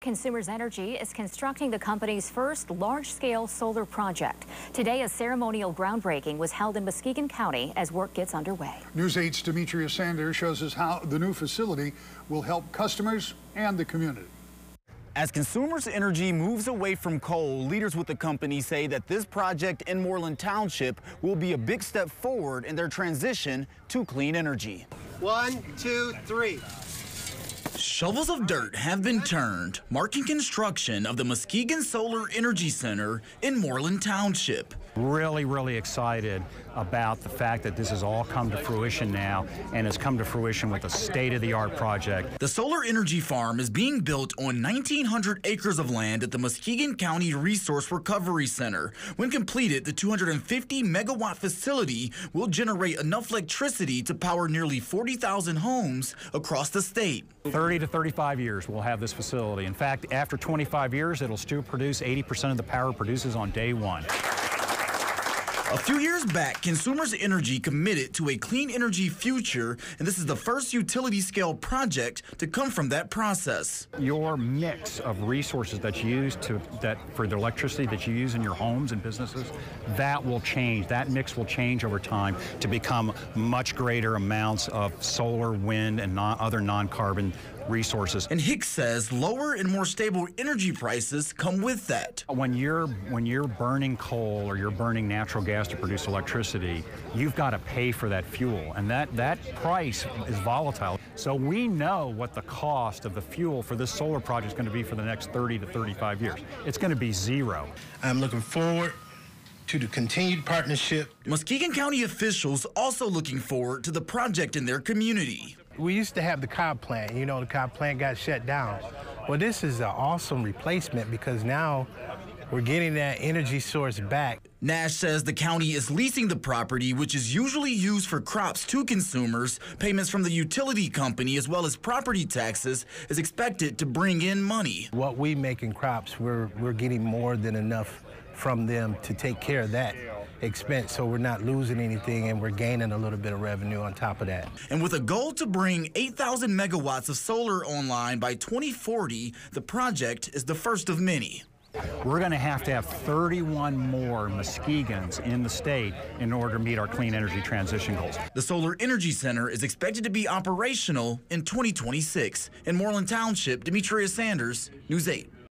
Consumers Energy is constructing the company's first large-scale solar project. Today, a ceremonial groundbreaking was held in Muskegon County as work gets underway. News 8's Demetria Sanders shows us how the new facility will help customers and the community. As Consumers Energy moves away from coal, leaders with the company say that this project in Moorland Township will be a big step forward in their transition to clean energy. One, two, three. Shovels of dirt have been turned, marking construction of the Muskegon Solar Energy Center in Moorland Township. Really, really excited about the fact that this has all come to fruition now and has come to fruition with a state-of-the-art project. The solar energy farm is being built on 1,900 acres of land at the Muskegon County Resource Recovery Center. When completed, the 250 megawatt facility will generate enough electricity to power nearly 40,000 homes across the state. 30 to 35 years we'll have this facility. In fact, after 25 years, it'll still produce 80% of the power it produces on day one. A few years back, Consumers Energy committed to a clean energy future, and this is the first utility scale project to come from that process. Your mix of resources that you use to that for the electricity that you use in your homes and businesses, that will change. That mix will change over time to become much greater amounts of solar, wind, and non, other non-carbon resources. And Hicks says lower and more stable energy prices come with that. When you're when you're burning coal or you're burning natural gas to produce electricity, you've got to pay for that fuel, and that that price is volatile. So we know what the cost of the fuel for this solar project is going to be for the next 30 to 35 years. It's going to be zero. I'm looking forward to the continued partnership. Muskegon County officials also looking forward to the project in their community. We used to have the Cobb plant. You know, the Cobb plant got shut down. Well, this is an awesome replacement because now we're getting that energy source back. Nash says the county is leasing the property, which is usually used for crops to consumers. Payments from the utility company, as well as property taxes, is expected to bring in money. What we make in crops, we're, we're getting more than enough from them to take care of that expense so we're not losing anything and we're gaining a little bit of revenue on top of that. And with a goal to bring 8,000 megawatts of solar online by 2040, the project is the first of many. We're going to have to have 31 more Muskegons in the state in order to meet our clean energy transition goals. The Solar Energy Center is expected to be operational in 2026. In Moorland Township, Demetria Sanders, News 8.